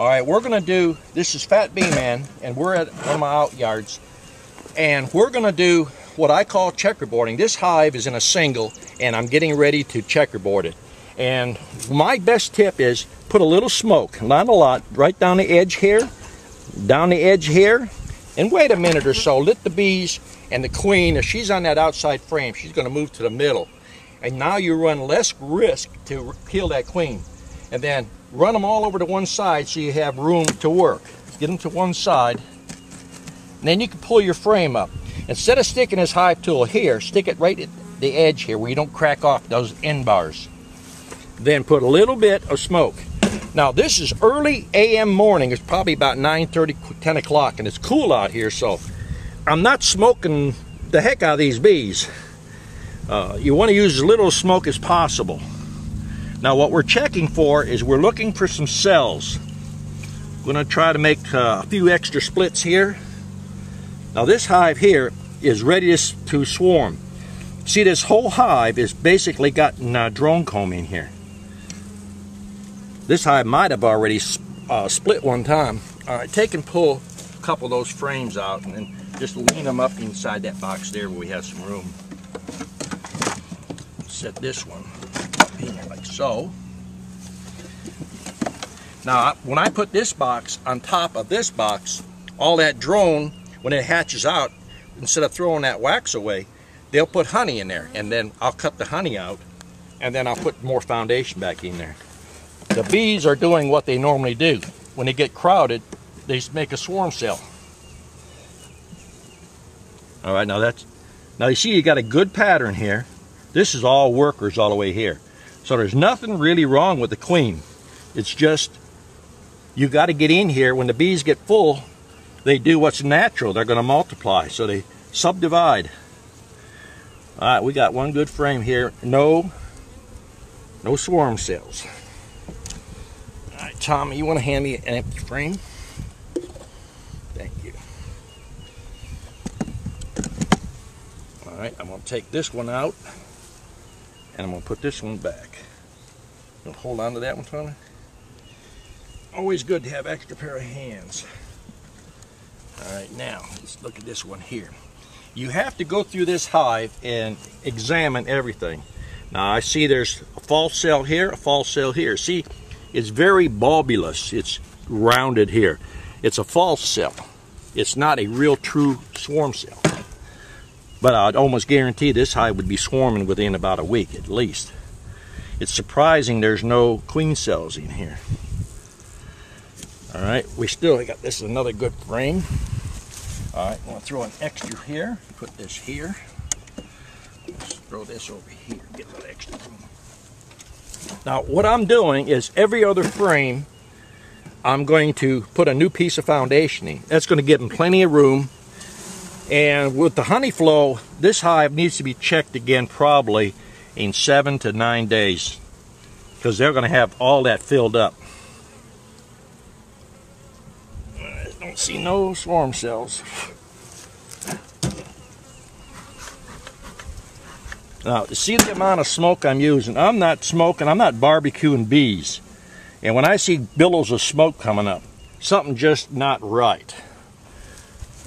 All right, we're gonna do, this is Fat Bee Man, and we're at one of my out yards, and we're gonna do what I call checkerboarding. This hive is in a single, and I'm getting ready to checkerboard it. And my best tip is put a little smoke, not a lot, right down the edge here, down the edge here, and wait a minute or so. Let the bees and the queen, if she's on that outside frame, she's gonna move to the middle. And now you run less risk to kill that queen. And then run them all over to one side so you have room to work. Get them to one side. And then you can pull your frame up. Instead of sticking this hive tool here, stick it right at the edge here where you don't crack off those end bars. Then put a little bit of smoke. Now this is early AM morning. It's probably about 9:30, 10 o'clock, and it's cool out here, so I'm not smoking the heck out of these bees. Uh, you want to use as little smoke as possible. Now what we're checking for is we're looking for some cells. I'm going to try to make uh, a few extra splits here. Now this hive here is ready to swarm. See this whole hive is basically got uh, drone comb in here. This hive might have already uh, split one time. All right, take and pull a couple of those frames out and then just lean them up inside that box there where we have some room. Set this one like so. Now, when I put this box on top of this box, all that drone, when it hatches out, instead of throwing that wax away, they'll put honey in there. And then I'll cut the honey out, and then I'll put more foundation back in there. The bees are doing what they normally do. When they get crowded, they make a swarm cell. All right, now that's, now you see you got a good pattern here. This is all workers all the way here. So there's nothing really wrong with the queen. It's just you got to get in here. When the bees get full, they do what's natural. They're going to multiply. So they subdivide. All right, we got one good frame here. No, no swarm cells. All right, Tommy, you want to hand me an empty frame? Thank you. All right, I'm going to take this one out and I'm to put this one back. You'll hold on to that one, Tommy. Always good to have extra pair of hands. All right, now let's look at this one here. You have to go through this hive and examine everything. Now I see there's a false cell here, a false cell here. See, it's very bulbulous. It's rounded here. It's a false cell. It's not a real true swarm cell. But I'd almost guarantee this hive would be swarming within about a week at least. It's surprising there's no queen cells in here. All right, we still got this is another good frame. All right, I'm gonna throw an extra here. Put this here. Let's throw this over here. Get a little extra room. Now, what I'm doing is every other frame, I'm going to put a new piece of foundation in. That's going to give them plenty of room and with the honey flow, this hive needs to be checked again probably in seven to nine days because they're going to have all that filled up. I don't see no swarm cells. Now, see the amount of smoke I'm using. I'm not smoking, I'm not barbecuing bees. And when I see billows of smoke coming up, something just not right.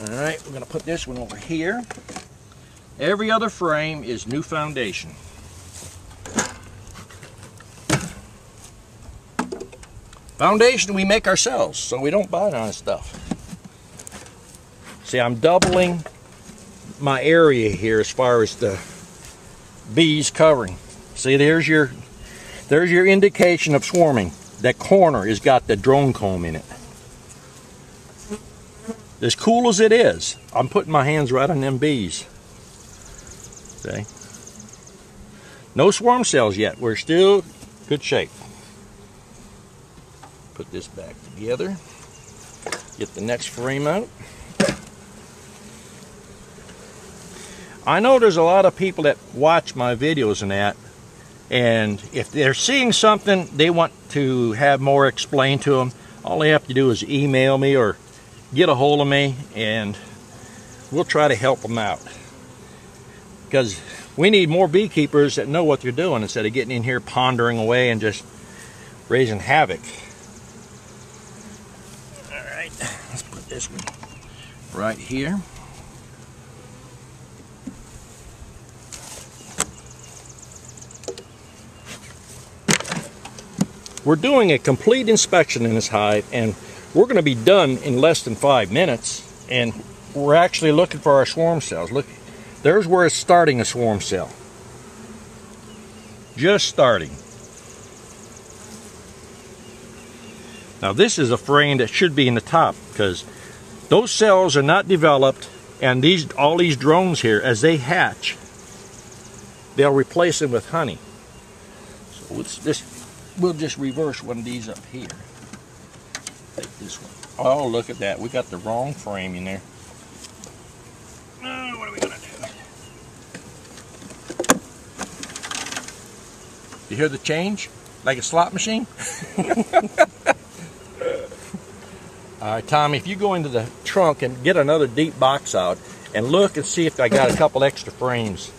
All right, we're going to put this one over here. Every other frame is new foundation. Foundation we make ourselves, so we don't buy on stuff. See, I'm doubling my area here as far as the bees covering. See, there's your there's your indication of swarming. That corner has got the drone comb in it as cool as it is, I'm putting my hands right on them bees. See? No swarm cells yet. We're still good shape. Put this back together. Get the next frame out. I know there's a lot of people that watch my videos and that, and if they're seeing something they want to have more explained to them, all they have to do is email me or get a hold of me and we'll try to help them out. Because we need more beekeepers that know what they're doing instead of getting in here pondering away and just raising havoc. All right, let's put this one right here. We're doing a complete inspection in this hive and we're going to be done in less than five minutes and we're actually looking for our swarm cells. Look, there's where it's starting a swarm cell. Just starting. Now this is a frame that should be in the top because those cells are not developed and these all these drones here, as they hatch, they'll replace them with honey. So let's just, we'll just reverse one of these up here. Take this one. Oh, look at that. We got the wrong frame in there. Uh, what are we going to do? You hear the change? Like a slot machine? All right, Tommy, if you go into the trunk and get another deep box out and look and see if I got a couple extra frames.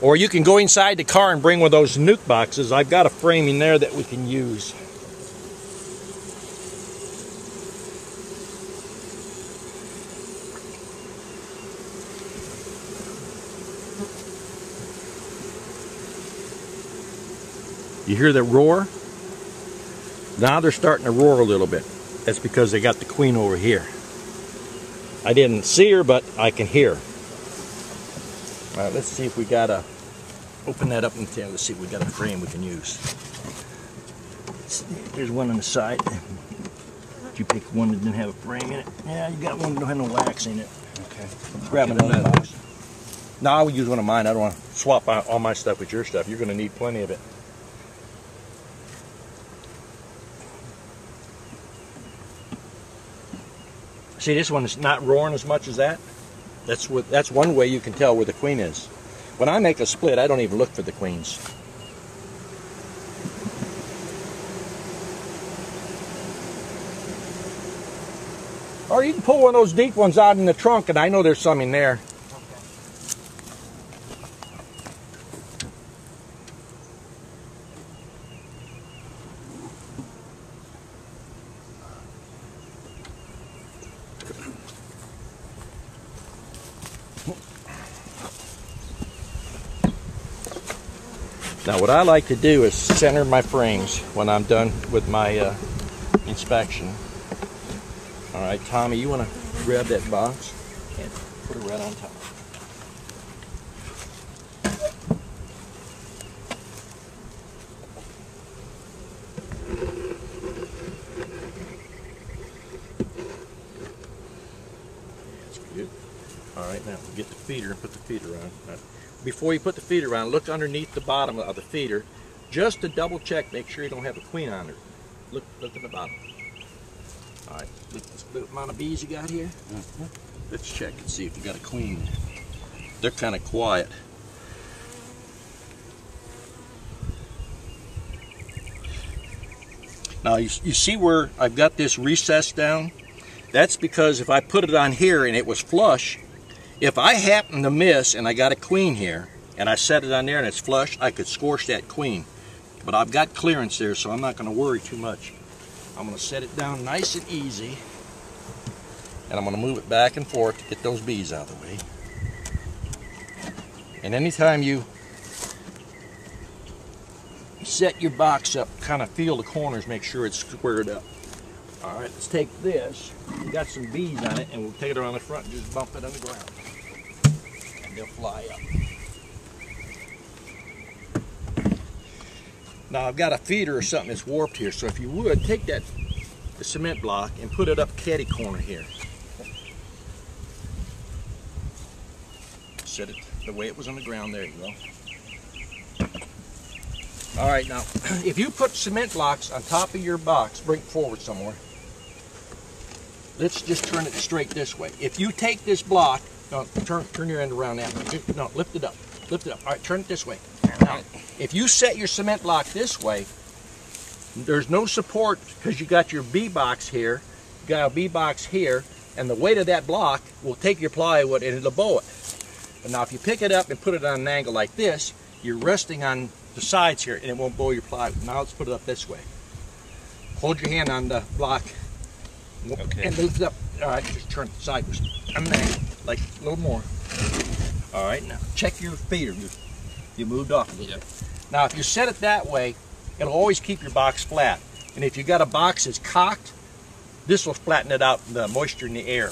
Or you can go inside the car and bring one of those nuc boxes. I've got a frame in there that we can use. You hear that roar? Now they're starting to roar a little bit. That's because they got the queen over here. I didn't see her, but I can hear. All right, let's see if we got a, open that up and let's see if we got a frame we can use. There's one on the side. Did you pick one that didn't have a frame in it? Yeah, you got one that don't have no wax in it. Okay. Grab another box. No, I would use one of mine. I don't want to swap all my stuff with your stuff. You're going to need plenty of it. See, this one is not roaring as much as that. That's what. That's one way you can tell where the queen is. When I make a split, I don't even look for the queens. Or you can pull one of those deep ones out in the trunk, and I know there's some in there. Now what I like to do is center my frames when I'm done with my uh, inspection. All right, Tommy, you want to grab that box and put it right on top. Good. All right, now get the feeder and put the feeder on before you put the feeder on, look underneath the bottom of the feeder just to double check, make sure you don't have a queen on it. Look, look at the bottom. All right, look the amount of bees you got here. Mm -hmm. Let's check and see if you got a queen. They're kind of quiet. Now you, you see where I've got this recess down? That's because if I put it on here and it was flush, if I happen to miss and I got a queen here and I set it on there and it's flush, I could scorch that queen. But I've got clearance there, so I'm not going to worry too much. I'm going to set it down nice and easy. And I'm going to move it back and forth to get those bees out of the way. And anytime you set your box up, kind of feel the corners, make sure it's squared up. All right, let's take this. We got some bees on it, and we'll take it around the front and just bump it on the ground they'll fly up. Now I've got a feeder or something that's warped here, so if you would, take that the cement block and put it up caddy corner here. Set it the way it was on the ground, there you go. All right, now, if you put cement blocks on top of your box, bring it forward somewhere. Let's just turn it straight this way. If you take this block no, turn, turn your end around now. No, lift it up. Lift it up. All right, turn it this way. Now, if you set your cement block this way, there's no support because you got your B box here, you got a B box here, and the weight of that block will take your plywood and it'll bow it. But now if you pick it up and put it on an angle like this, you're resting on the sides here and it won't bow your plywood. Now let's put it up this way. Hold your hand on the block Okay. And lift it up. All right, just turn it sideways. I'm there. Like a little more. All right, now check your feeder. You, you moved off a little yep. bit. Now, if you set it that way, it'll always keep your box flat. And if you got a box that's cocked, this will flatten it out, the moisture in the air.